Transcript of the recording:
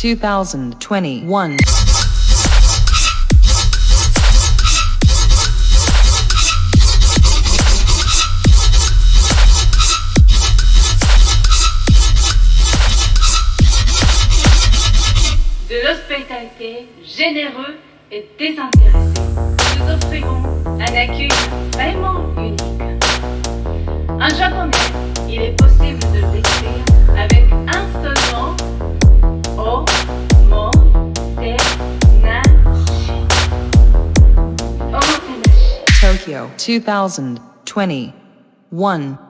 Two thousand twenty one. de l'hospitalité généreux et désintéressé. Nous offrirons un accueil vraiment unique. Un japonais, il est possible de le Tokyo 2021.